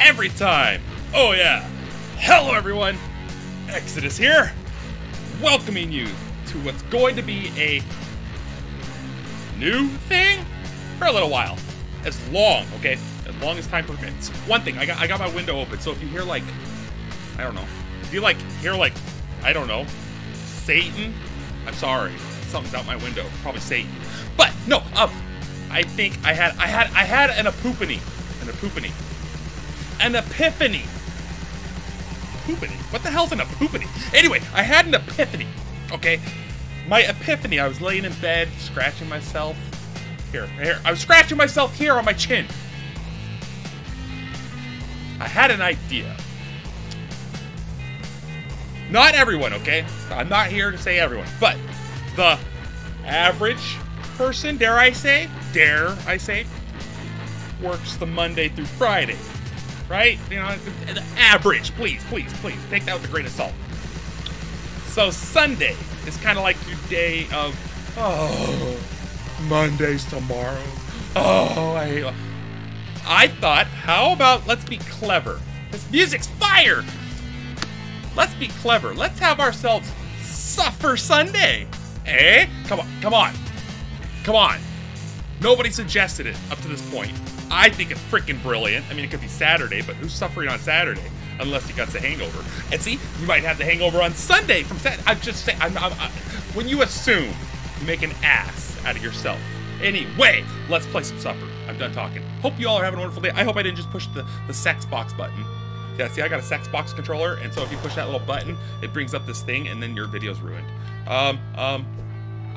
every time. Oh, yeah. Hello, everyone. Exodus here, welcoming you to what's going to be a new thing for a little while. As long, okay? As long as time permits. One thing, I got I got my window open, so if you hear like I don't know. If you like hear like I don't know, Satan, I'm sorry. Something's out my window. Probably Satan. But no, um I think I had I had I had an epiphany. An epiphany. An epiphany. Epiphany. What the hell's an epiphany? Anyway, I had an epiphany. Okay? My epiphany, I was laying in bed, scratching myself. Here, here. I was scratching myself here on my chin. I had an idea. Not everyone, okay? I'm not here to say everyone, but the average person, dare I say, dare I say, works the Monday through Friday, right? You know, the, average. Please, please, please take that with a grain of salt. So Sunday is kind of like your day of, oh, Monday's tomorrow. Oh, I hate. I thought, how about let's be clever? This music's fire. Let's be clever. Let's have ourselves suffer Sunday. Eh? Come on, come on, come on. Nobody suggested it up to this point. I think it's freaking brilliant. I mean, it could be Saturday, but who's suffering on Saturday? Unless he got the hangover. And see, you might have the hangover on Sunday from Saturday. I'm just saying, I'm, I'm, I, when you assume, you make an ass out of yourself. Anyway, let's play some Suffer. I'm done talking. Hope you all are having a wonderful day. I hope I didn't just push the, the Xbox button. Yeah, see, I got a Xbox controller, and so if you push that little button, it brings up this thing, and then your video's ruined. Um, um,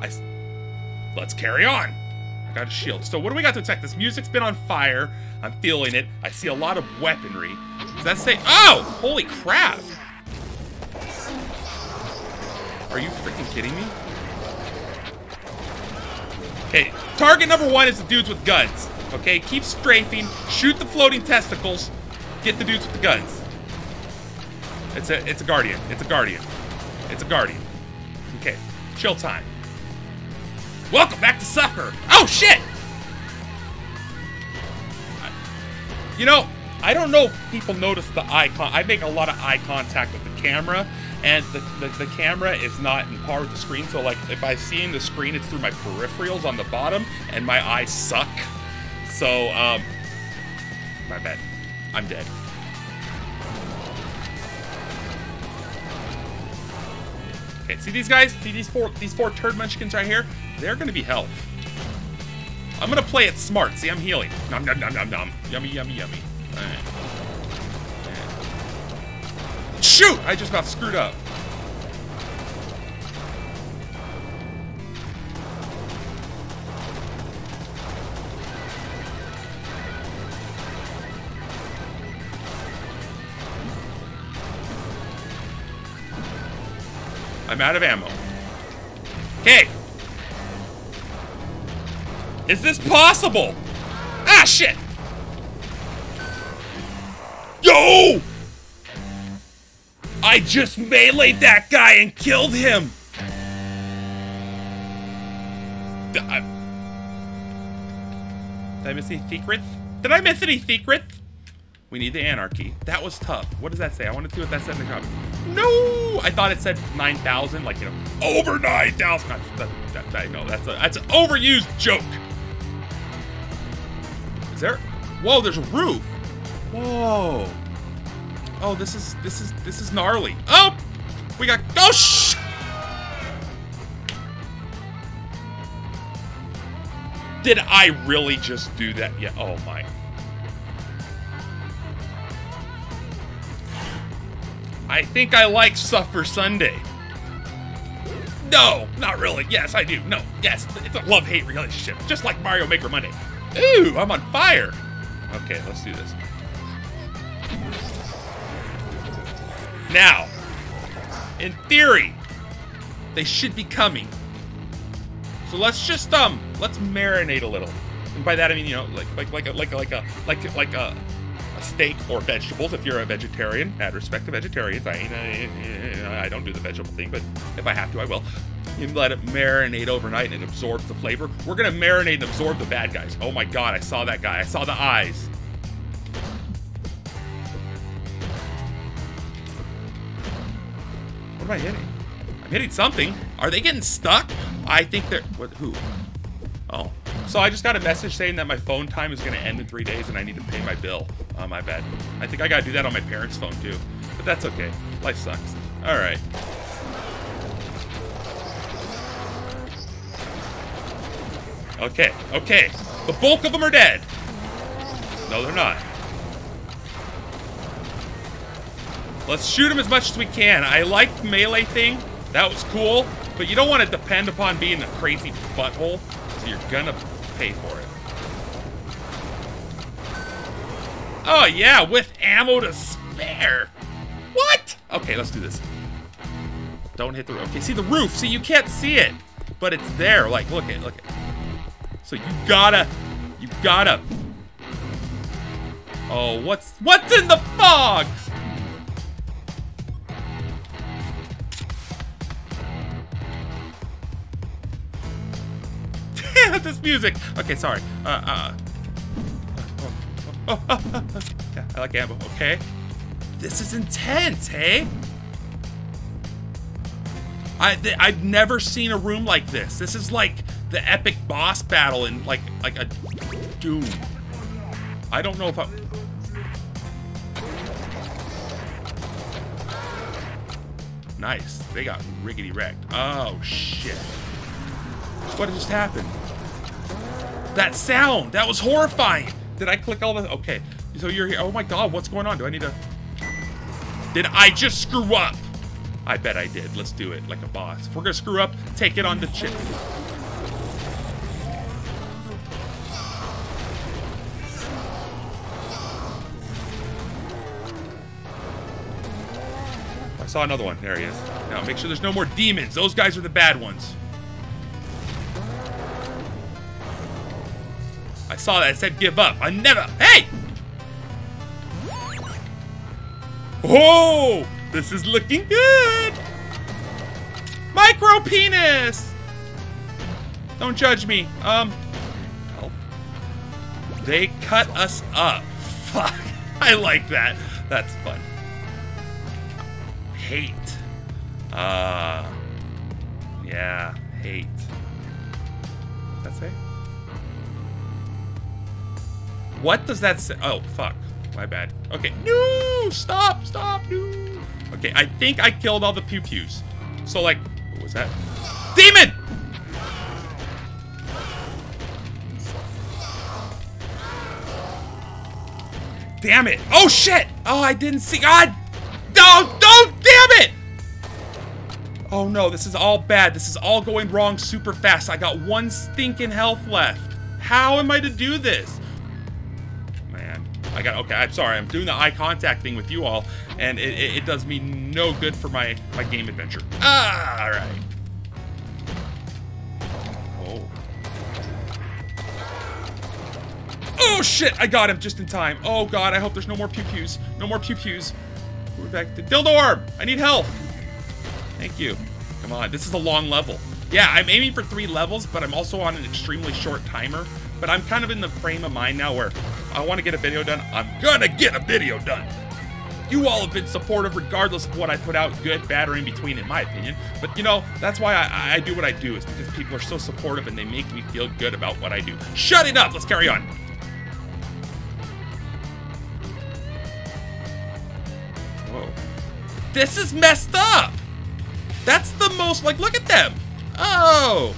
I, let's carry on. Got a shield. So what do we got to expect? This music's been on fire. I'm feeling it. I see a lot of weaponry. Does that say, oh, holy crap. Are you freaking kidding me? Okay, target number one is the dudes with guns. Okay, keep strafing, shoot the floating testicles, get the dudes with the guns. It's a it's a guardian. It's a guardian. It's a guardian. Okay, chill time. Welcome back to Suffer. Oh shit! You know, I don't know if people notice the eye con- I make a lot of eye contact with the camera, and the, the, the camera is not in par with the screen. So like, if I see in the screen, it's through my peripherals on the bottom, and my eyes suck. So, um, my bad. I'm dead. Okay, see these guys? See these four these four turd munchkins right here? They're gonna be health. I'm gonna play it smart. See, I'm healing. Nom nom nom nom nom. Yummy, yummy, yummy. Alright. Shoot! I just about screwed up. I'm out of ammo. Okay. Is this possible? Ah, shit! Yo! I just meleeed that guy and killed him! Did I, did I miss any secrets? Did I miss any secrets? We need the anarchy. That was tough. What does that say? I want to see what that said in the comments. No! I thought it said 9,000, like, you know, over 9,000. That, that, I know, that's, a, that's an overused joke. Whoa, there's a roof. Whoa. Oh, this is, this is, this is gnarly. Oh! We got, oh, shh! Did I really just do that? Yeah, oh my. I think I like Suffer Sunday. No, not really. Yes, I do. No, yes, it's a love-hate relationship, just like Mario Maker Monday. Ooh, I'm on fire. Okay, let's do this. Now, in theory, they should be coming. So let's just um, let's marinate a little. And by that I mean, you know, like like like a like a like a like like a steak or vegetables if you're a vegetarian. Add respect to vegetarians. I ain't, I, I don't do the vegetable thing, but if I have to, I will. You let it marinate overnight and it absorbs the flavor. We're gonna marinate and absorb the bad guys. Oh my god, I saw that guy. I saw the eyes. What am I hitting? I'm hitting something. Are they getting stuck? I think they're... What, who? Oh. So I just got a message saying that my phone time is going to end in three days and I need to pay my bill. Oh, my bad. I think I got to do that on my parents' phone, too. But that's okay. Life sucks. All right. Okay, okay. The bulk of them are dead. No, they're not. Let's shoot them as much as we can. I like the melee thing. That was cool. But you don't want to depend upon being a crazy butthole. So you're gonna pay for it. Oh, yeah, with ammo to spare. What? Okay, let's do this. Don't hit the roof. Okay, see the roof. See, you can't see it. But it's there. Like, look at look at So you gotta, you gotta. Oh, what's, what's in the fog? Damn this music. Okay, sorry. Uh, uh. Oh, oh, oh, oh, yeah, I like ammo. Okay. This is intense, hey? I I've never seen a room like this. This is like the epic boss battle in like like a Doom. I don't know if I. Nice. They got riggedy wrecked. Oh shit. What just happened? That sound! That was horrifying! Did I click all the... Okay. So you're here. Oh my god, what's going on? Do I need to... Did I just screw up? I bet I did. Let's do it like a boss. If we're gonna screw up, take it on the chin. Saw another one. There he is. Now make sure there's no more demons. Those guys are the bad ones. I saw that. It said give up. I never. Hey! Oh! This is looking good! Micro penis! Don't judge me. Um. Oh. They cut us up. Fuck. I like that. That's fun. Hate. Uh. Yeah. Hate. What's that say? What does that say? Oh, fuck. My bad. Okay. No! Stop! Stop! No! Okay, I think I killed all the pew-pews. So, like, what was that? Demon! Damn it. Oh, shit! Oh, I didn't see. God! No! Don't! It! Oh, no. This is all bad. This is all going wrong super fast. I got one stinking health left. How am I to do this? Man, I got, okay, I'm sorry. I'm doing the eye contact thing with you all, and it, it, it does me no good for my, my game adventure. Ah, all right. Oh. Oh, shit, I got him just in time. Oh, God, I hope there's no more pew-pews. No more pew-pews. We're back to dildo arm. I need help. Thank you. Come on, this is a long level. Yeah, I'm aiming for three levels, but I'm also on an extremely short timer. But I'm kind of in the frame of mind now where I want to get a video done. I'm gonna get a video done. You all have been supportive regardless of what I put out, good, bad, or in between, in my opinion. But you know, that's why I, I do what I do, is because people are so supportive and they make me feel good about what I do. Shut it up! Let's carry on. This is messed up! That's the most, like, look at them! Oh!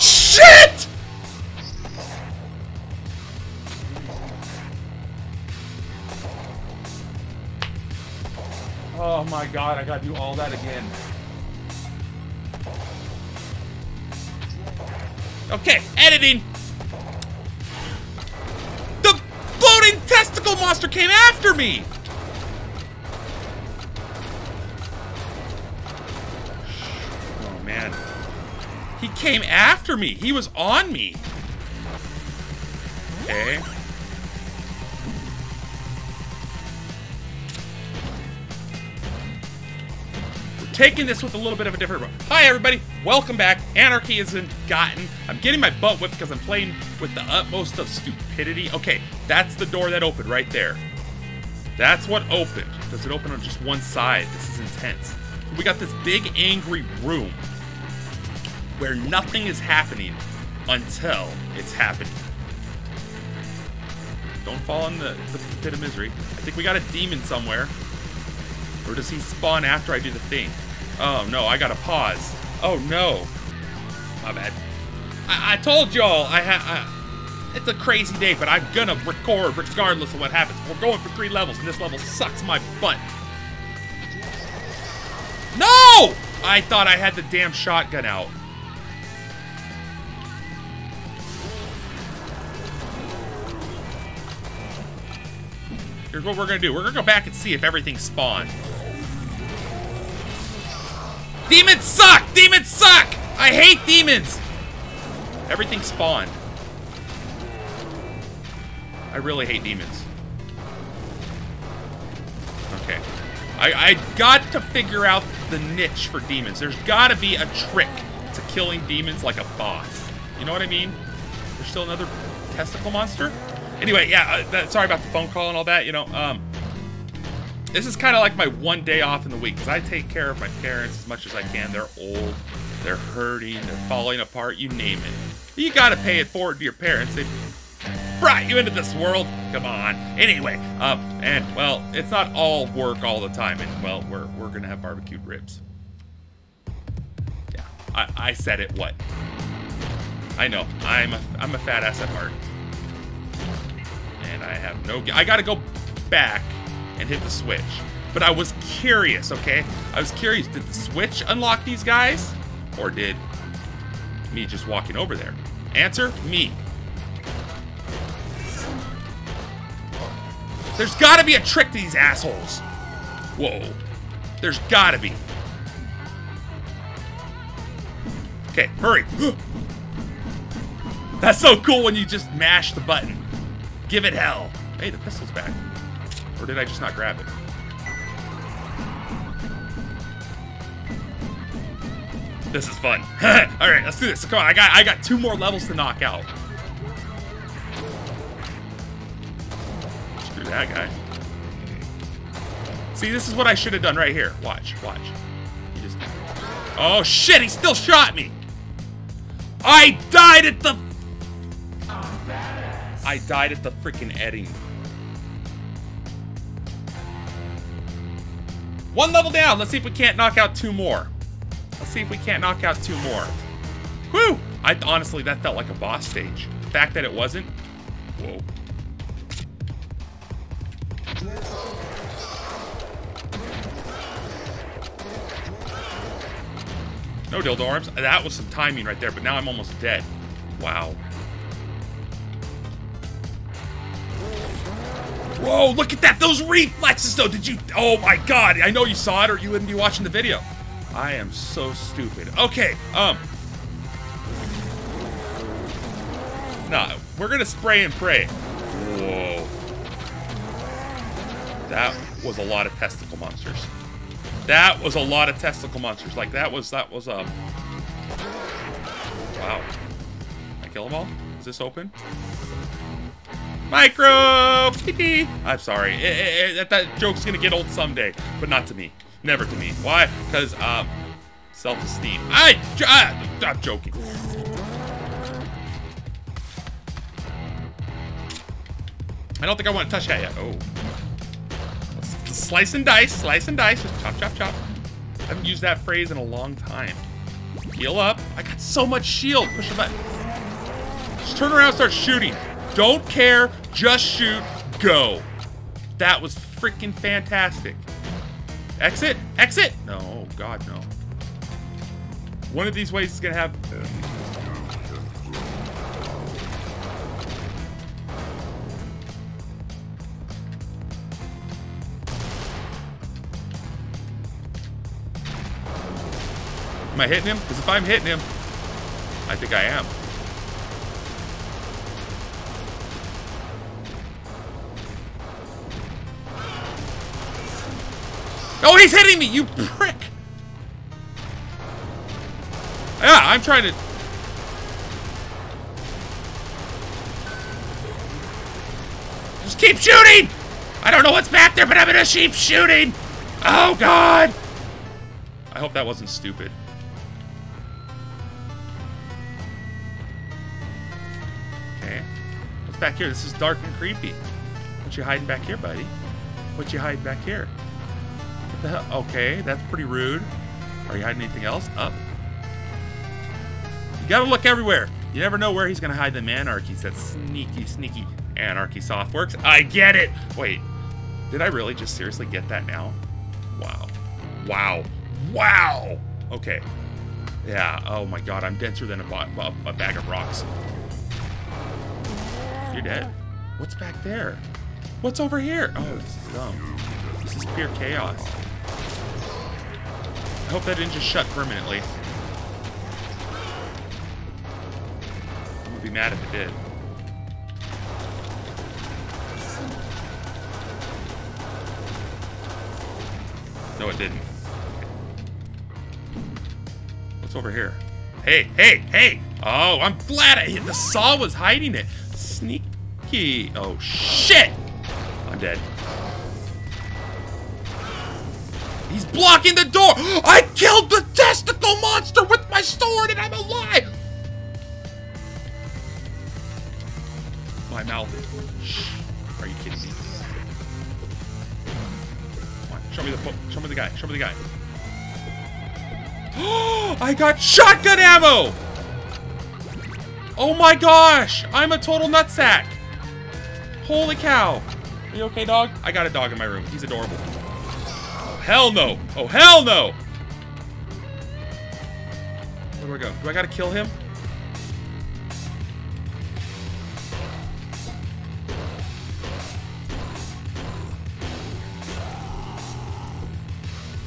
Shit! Oh my god, I gotta do all that again. Okay, editing! The floating testicle monster came after me! Oh man. He came after me. He was on me. Okay. We're taking this with a little bit of a different... Hi, everybody. Welcome back. Anarchy isn't gotten. I'm getting my butt whipped because I'm playing with the utmost of stupidity. Okay, that's the door that opened right there. That's what opened. Does it open on just one side? This is intense. We got this big angry room where nothing is happening until it's happening. Don't fall in the, the pit of misery. I think we got a demon somewhere. Or does he spawn after I do the thing? Oh no, I gotta pause. Oh no. My bad. I, I told y'all I had. It's a crazy day, but I'm gonna record regardless of what happens. We're going for three levels, and this level sucks my butt. No! I thought I had the damn shotgun out. Here's what we're gonna do. We're gonna go back and see if everything spawned. Demons suck! Demons suck! I hate demons! Everything spawned. I really hate demons. Okay. I, I got to figure out the niche for demons. There's got to be a trick to killing demons like a boss. You know what I mean? There's still another testicle monster? Anyway, yeah, uh, that, sorry about the phone call and all that. You know, um, this is kind of like my one day off in the week because I take care of my parents as much as I can. They're old, they're hurting, they're falling apart, you name it. You got to pay it forward to your parents. They brought you into this world. Come on. Anyway, um, and well, it's not all work all the time, and well, we're we're gonna have barbecued ribs. Yeah, I, I said it. What? I know. I'm a I'm a fat ass at heart, and I have no. I gotta go back and hit the switch. But I was curious. Okay, I was curious. Did the switch unlock these guys, or did me just walking over there? Answer: me. There's gotta be a trick to these assholes. Whoa. There's gotta be. Okay, hurry. That's so cool when you just mash the button. Give it hell. Hey, the pistol's back. Or did I just not grab it? This is fun. All right, let's do this. Come on, I got I got two more levels to knock out. that guy. See, this is what I should have done right here. Watch, watch. Just... Oh, shit, he still shot me! I died at the... I died at the freaking Edding. One level down. Let's see if we can't knock out two more. Let's see if we can't knock out two more. Whew! I honestly, that felt like a boss stage. The fact that it wasn't, whoa. No dildo arms. That was some timing right there, but now I'm almost dead. Wow. Whoa, look at that. Those reflexes, though. Did you... Oh, my God. I know you saw it or you wouldn't be watching the video. I am so stupid. Okay, um... Nah, we're gonna spray and pray. Whoa. That was a lot of testicle monsters. That was a lot of testicle monsters. Like that was that was um. Wow. I kill them all? Is this open? Micro! I'm sorry. It, it, it, that joke's gonna get old someday, but not to me. Never to me. Why? Because um, self-esteem. I, I ah, I'm joking. I don't think I want to touch that yet. Oh slice and dice, slice and dice, just chop, chop, chop. I haven't used that phrase in a long time. Heal up. I got so much shield. Push the button. Just turn around start shooting. Don't care. Just shoot. Go. That was freaking fantastic. Exit? Exit? No. God, no. One of these ways is to have... Am I hitting him? Because if I'm hitting him, I think I am. Oh, he's hitting me, you prick! Yeah, I'm trying to... Just keep shooting! I don't know what's back there, but I'm gonna keep shooting! Oh, God! I hope that wasn't stupid. Okay. What's back here? This is dark and creepy. What you hiding back here, buddy? What you hiding back here? Okay, that's pretty rude. Are you hiding anything else? Up. You gotta look everywhere. You never know where he's gonna hide them anarchies. That sneaky, sneaky anarchy softworks. I get it. Wait, did I really just seriously get that now? Wow. Wow. Wow. Okay. Yeah. Oh my God. I'm denser than a, a, a bag of rocks. You're dead. What's back there? What's over here? Oh, this is dumb. This is pure chaos. I hope that didn't just shut permanently. I would be mad if it did. No, it didn't. What's over here? Hey, hey, hey! Oh, I'm glad I hit the saw was hiding it. Sneaky. Oh, shit! I'm dead. He's blocking the door! I killed the testicle monster with my sword and I'm alive! My mouth. Are you kidding me? Come on, show me the show me the guy. Show me the guy. I got shotgun ammo! Oh my gosh! I'm a total nutsack! Holy cow! Are you okay, dog? I got a dog in my room. He's adorable. Hell no! Oh, hell no! Where do I go? Do I gotta kill him?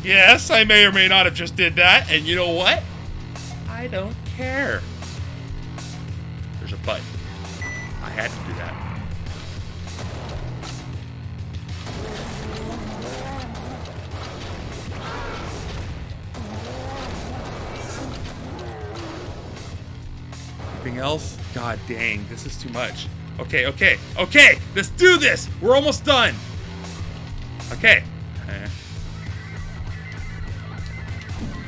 Yes, I may or may not have just did that, and you know what? I don't care. There's a button. I had to do Anything else? God dang, this is too much. Okay, okay, okay, let's do this! We're almost done! Okay. Uh,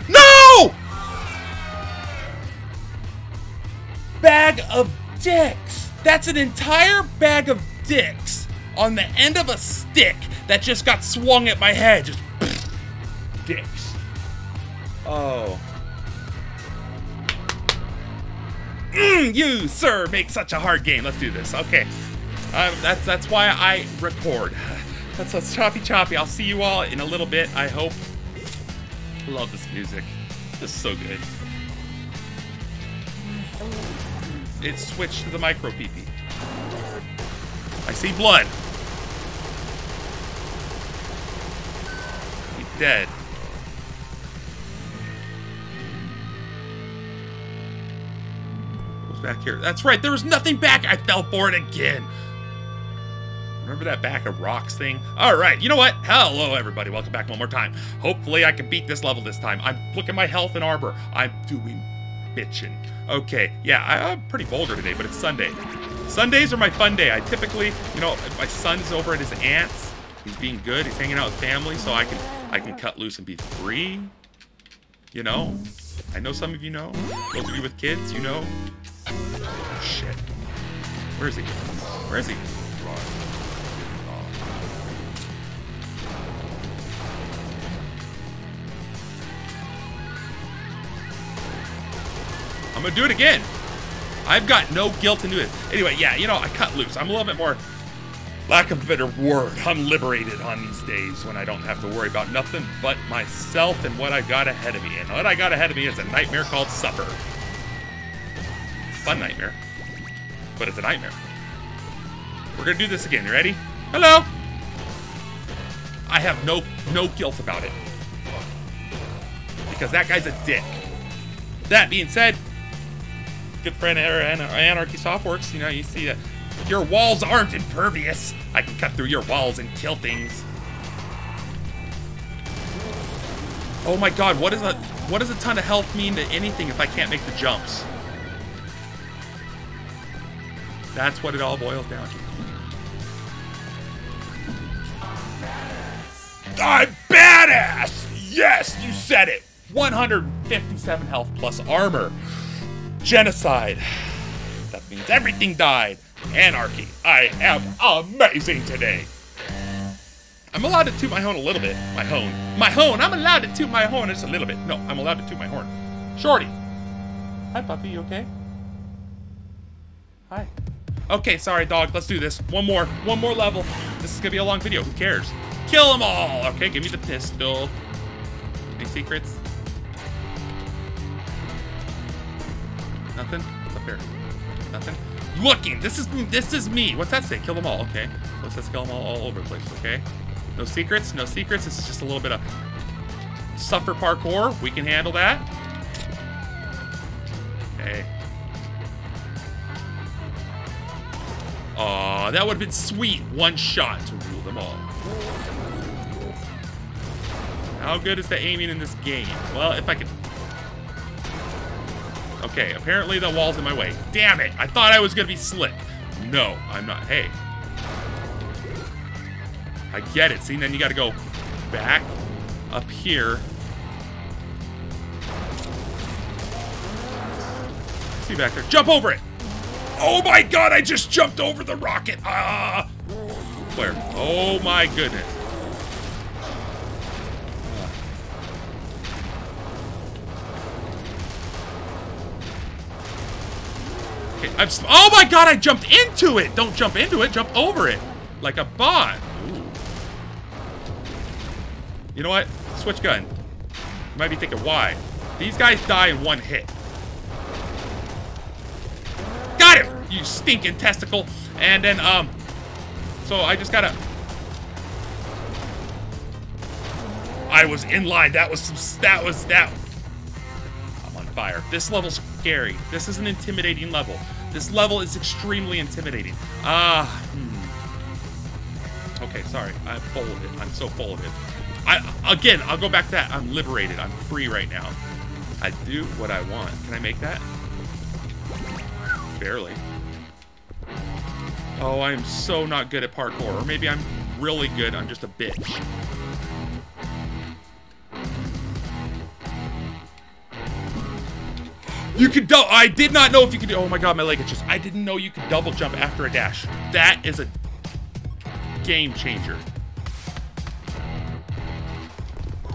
no! Bag of dicks! That's an entire bag of dicks on the end of a stick that just got swung at my head. Just dicks. Oh. Mm, you, sir, make such a hard game. Let's do this. Okay. Um, that's that's why I record. That's that's choppy choppy. I'll see you all in a little bit. I hope. Love this music. This is so good. It switched to the micro PP. I see blood. He's dead. Back here. That's right, there was nothing back. I fell for it again. Remember that back of rocks thing? All right, you know what? Hello, everybody. Welcome back one more time. Hopefully, I can beat this level this time. I'm looking at my health and armor. I'm doing bitching. Okay, yeah, I, am pretty vulgar today, but it's Sunday. Sundays are my fun day. I typically, you know, my son's over at his aunt's. He's being good. He's hanging out with family, so I can I can cut loose and be free. You know, I know some of you know. Those of you with kids, you know. Shit. Where is he? Where is he? I'm gonna do it again. I've got no guilt in doing it. Anyway, yeah, you know, I cut loose. I'm a little bit more, lack of a better word, I'm liberated on these days when I don't have to worry about nothing but myself and what I got ahead of me. And what I got ahead of me is a nightmare called Suffer fun nightmare. But it's a nightmare. We're gonna do this again. You ready? Hello! I have no no guilt about it. Because that guy's a dick. That being said, good friend Anarchy Softworks, you know, you see that your walls aren't impervious. I can cut through your walls and kill things. Oh my god, what is a what does a ton of health mean to anything if I can't make the jumps? That's what it all boils down to. I'm badass! Yes, you said it! 157 health plus armor. Genocide. That means everything died. Anarchy. I am amazing today. I'm allowed to toot my horn a little bit. My horn. My horn. I'm allowed to toot my horn just a little bit. No, I'm allowed to toot my horn. Shorty. Hi, puppy. You okay? Hi. Okay, sorry, dog. Let's do this. One more. One more level. This is to be a long video. Who cares? Kill them all. Okay, give me the pistol. Any secrets? Nothing? What's up here? Nothing? Looking! This is this is me! What's that say? Kill them all. Okay. It says kill them all all over the place, okay? No secrets? No secrets. This is just a little bit of suffer parkour. We can handle that. Okay. Aw, that would have been sweet. One shot to rule them all. How good is the aiming in this game? Well, if I could... Okay, apparently the wall's in my way. Damn it! I thought I was gonna be slick. No, I'm not. Hey. I get it. See, then you gotta go back up here. See back there. Jump over it! Oh my god, I just jumped over the rocket! Ah! Where? Oh my goodness. Okay, I'm. Oh my god, I jumped into it! Don't jump into it, jump over it. Like a bot. You know what? Switch gun. You might be thinking, why? These guys die in one hit. You stinking testicle. And then, um... So I just gotta... I was in line. That was some... That was... That... I'm on fire. This level's scary. This is an intimidating level. This level is extremely intimidating. Ah... hmm. Okay, sorry. I'm full of it. I'm so full of it. I Again, I'll go back to that. I'm liberated. I'm free right now. I do what I want. Can I make that? Barely. Oh, I am so not good at parkour. Or maybe I'm really good. I'm just a bitch. You could double. I did not know if you could do. Oh my god, my leg itches. I didn't know you could double jump after a dash. That is a game changer.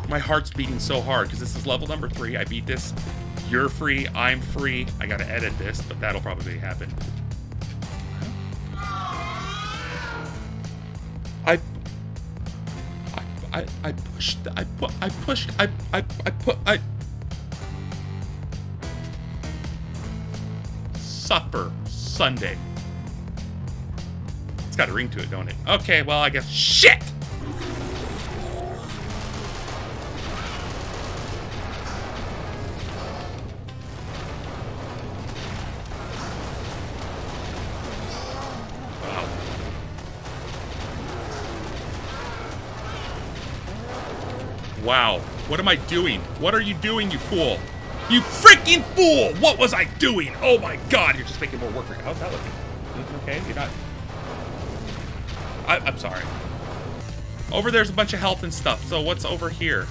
My heart's beating so hard because this is level number three. I beat this. You're free. I'm free. I gotta edit this, but that'll probably happen. I, I pushed. I put. I pushed. I, I, I put. I. Suffer Sunday. It's got a ring to it, don't it? Okay, well, I guess. Shit! What am I doing? What are you doing, you fool? You freaking fool! What was I doing? Oh my god, you're just making more work. How's that looking? Looking okay? You're not... I, I'm sorry. Over there's a bunch of health and stuff, so what's over here?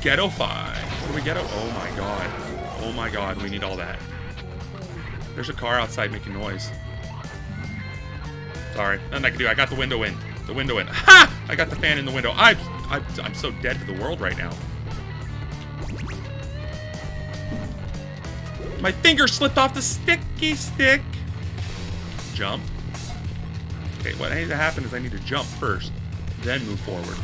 Ghetto 5. What do we ghetto? Oh my god. Oh my god, we need all that. There's a car outside making noise. Sorry, nothing I can do. I got the window in. The window in. Ha! I got the fan in the window. I'm, I'm, I'm so dead to the world right now. My finger slipped off the sticky stick. Jump. Okay, what needs to happen is I need to jump first, then move forward.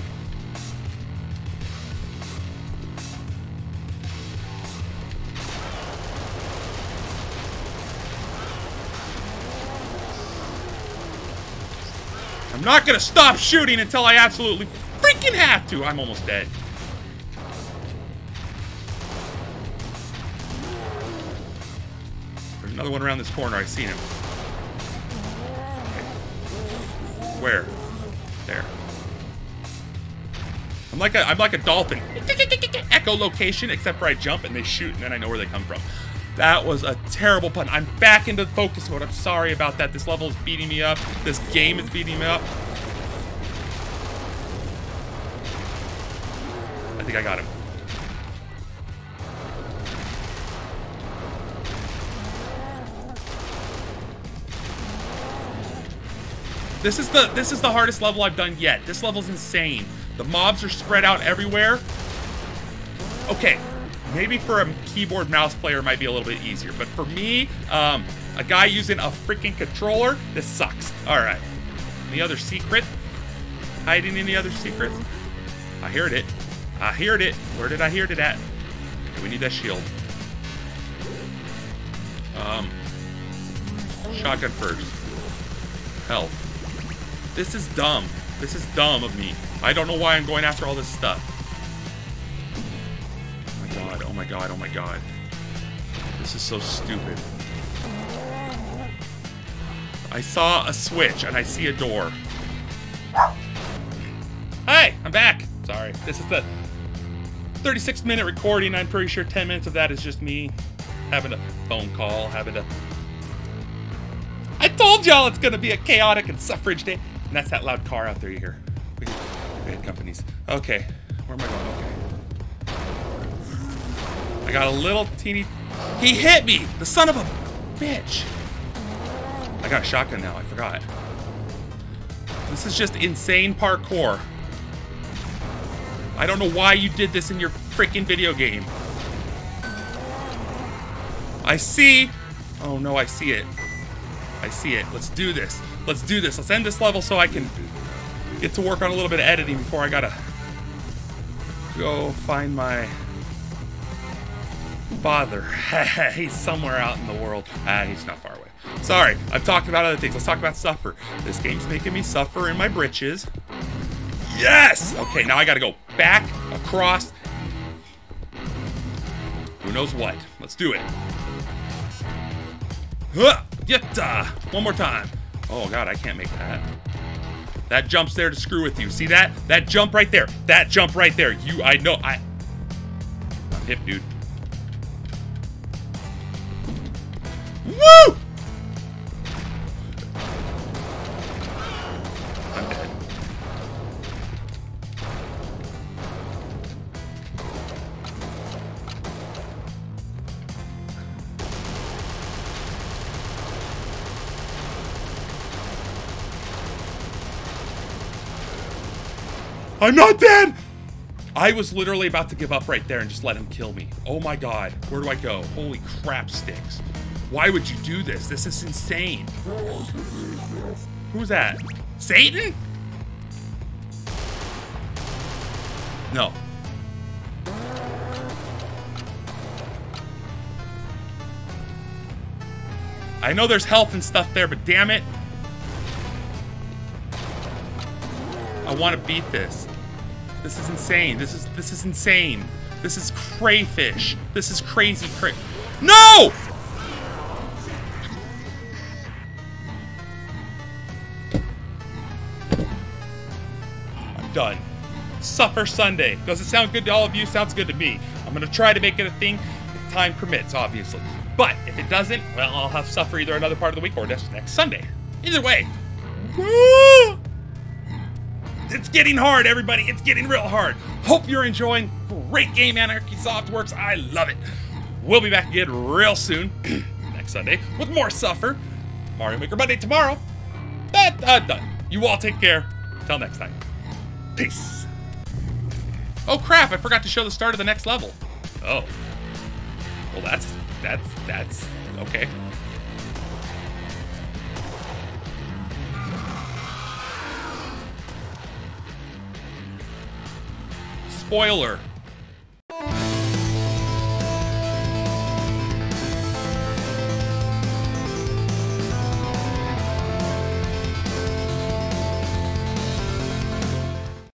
I'm not gonna stop shooting until I absolutely freaking have to. I'm almost dead. There's another one around this corner. I've seen him. Okay. Where? There. I'm like a I'm like a dolphin. Echolocation, except for I jump and they shoot, and then I know where they come from. That was a terrible pun. I'm back into focus mode. I'm sorry about that. This level is beating me up. This game is beating me up. I think I got him. This is the this is the hardest level I've done yet. This level's insane. The mobs are spread out everywhere. Okay, maybe for a keyboard mouse player might be a little bit easier, but for me, um, a guy using a freaking controller, this sucks. All right. Any other secret? Hiding any other secrets? I heard it. I heard it. Where did I hear it at? We need that shield. Um, shotgun first. Health. This is dumb. This is dumb of me. I don't know why I'm going after all this stuff. Oh my god, oh my god. This is so stupid. I saw a switch and I see a door. Hey, I'm back. Sorry. This is the 36 minute recording. I'm pretty sure 10 minutes of that is just me having a phone call, having a. I told y'all it's gonna be a chaotic and suffrage day. And that's that loud car out there you hear. We had companies. Okay, where am I going? I got a little teeny... He hit me! The son of a bitch! I got a shotgun now, I forgot. This is just insane parkour. I don't know why you did this in your freaking video game. I see... Oh no, I see it. I see it. Let's do this. Let's do this. Let's end this level so I can get to work on a little bit of editing before I gotta go find my father. he's somewhere out in the world. Ah, he's not far away. Sorry, I've talked about other things. Let's talk about suffer. This game's making me suffer in my britches. Yes! Okay, now I gotta go back, across. Who knows what? Let's do it. Huh! Yatta! One more time. Oh god, I can't make that. That jump's there to screw with you. See that? That jump right there. That jump right there. You, I know, I... I'm hip, dude. Woo! I'm dead. I'm not dead! I was literally about to give up right there and just let him kill me. Oh my god. Where do I go? Holy crap sticks. Why would you do this? This is insane. Who's that? Satan? No. I know there's health and stuff there, but damn it. I want to beat this. This is insane. This is this is insane. This is crayfish. This is crazy cray. No! Suffer Sunday. Does it sound good to all of you? Sounds good to me. I'm gonna try to make it a thing if time permits, obviously. But if it doesn't, well, I'll have Suffer either another part of the week or next, next Sunday. Either way. It's getting hard, everybody. It's getting real hard. Hope you're enjoying great game Anarchy Softworks. I love it. We'll be back again real soon, next Sunday, with more Suffer. Mario Maker Monday tomorrow. That, done. You all take care. Till next time. Peace. Oh crap, I forgot to show the start of the next level. Oh. Well, that's, that's, that's, okay. Spoiler.